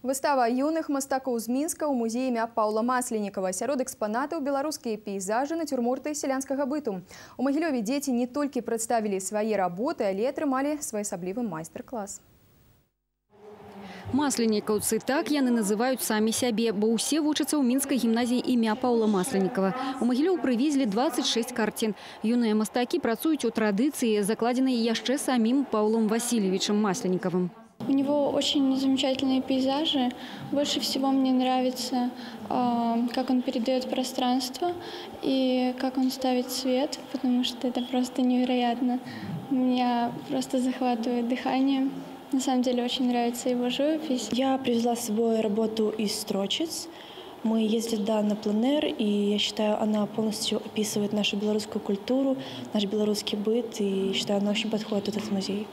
Выстава юных мастакоў з Мінска ў музеі імя Паўла Масленікава. Сярод экспанатаў беларускія пейзажы нацюрморты сялянскага быту. У Магілёве дзеці не толькі прадставілі свае работы, але атрымалі своеасаблівы майстар-клас. Масленікаўцы так яны называюць самі сябе, бо ўсе вучацца ў мінскай гімназіі імя Паўла Масленікава. У Магілёў прывезлі 26 карцін. Юныя мастакі працуюць у традыцыі, закладзенай яшчэ самім Паўлом Васильевичем Масленіковым. У него очень замечательные пейзажи. Больше всего мне нравится, э, как он передает пространство и как он ставит свет, потому что это просто невероятно. Меня просто захватывает дыхание. На самом деле очень нравится его живопись. Я привезла с собой работу из строчиц. Мы ездили да, на пленэр, и я считаю, она полностью описывает нашу белорусскую культуру, наш белорусский быт, и считаю, она очень подходит этот музей.